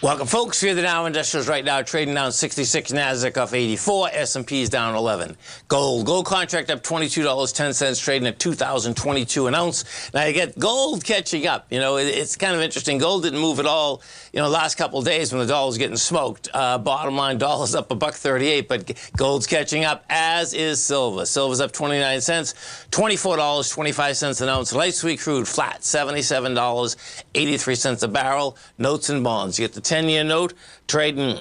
Welcome, folks. We're the Dow Industrials right now trading down 66, Nasdaq off 84, S&P is down 11. Gold, gold contract up $22.10, trading at 2,022 an ounce. Now you get gold catching up. You know, it, it's kind of interesting. Gold didn't move at all. You know, last couple days when the dollar was getting smoked. Uh, bottom line, dollar's up a buck 38, but gold's catching up. As is silver. Silver's up 29 cents, $24.25 an ounce. Light sweet crude flat, $77.83 a barrel. Notes and bonds. You get the 10 year note trading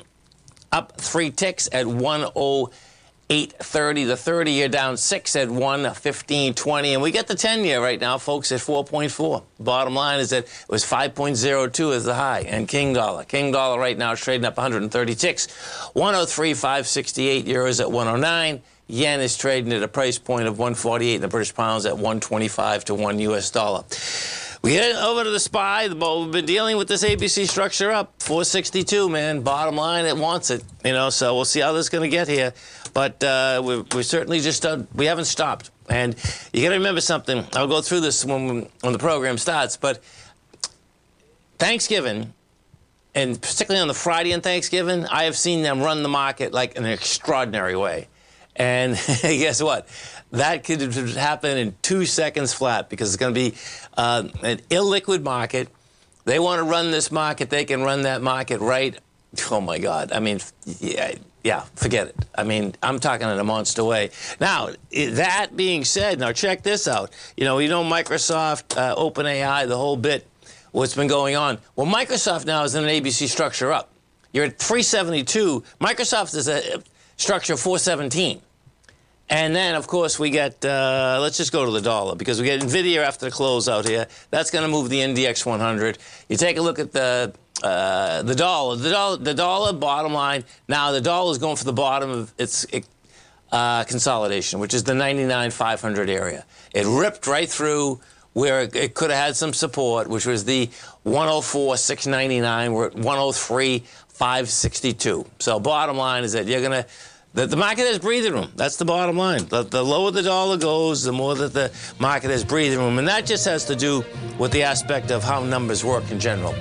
up three ticks at 108.30. The 30 year down six at 115.20. And we get the 10 year right now, folks, at 4.4. Bottom line is that it was 5.02 as the high. And King Dollar. King Dollar right now is trading up 130 ticks. 103.568 euros at 109. Yen is trading at a price point of 148 and the British pounds at 125 to 1 US dollar. We head over to the SPY. We've been dealing with this ABC structure up 462, man. Bottom line, it wants it. You know, so we'll see how this is going to get here. But uh, we we certainly just uh, we haven't stopped. And you got to remember something. I'll go through this when when the program starts. But Thanksgiving, and particularly on the Friday and Thanksgiving, I have seen them run the market like in an extraordinary way. And guess what? That could happen in two seconds flat because it's going to be uh, an illiquid market. They want to run this market. They can run that market right. Oh my God! I mean, yeah, yeah, forget it. I mean, I'm talking in a monster way. Now, that being said, now check this out. You know, you know, Microsoft, uh, OpenAI, the whole bit. What's been going on? Well, Microsoft now is in an ABC structure up. You're at 372. Microsoft is a structure 417. And then, of course, we get, uh, let's just go to the dollar because we get NVIDIA after the close out here. That's going to move the NDX 100. You take a look at the uh, the dollar. The dollar, the dollar, bottom line. Now, the dollar is going for the bottom of its uh, consolidation, which is the 99 500 area. It ripped right through where it, could have had some support, which was the 104 699. We're at 103 562. So, bottom line is that you're going to the, the market has breathing room. That's the bottom line. The, the lower the dollar goes, the more that the market has breathing room. And that just has to do with the aspect of how numbers work in general.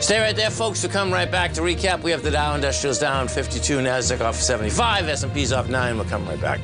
Stay right there, folks. We'll come right back to recap. We have the Dow Industrials down 52, Nasdaq off 75, S&P's off 9. We'll come right back.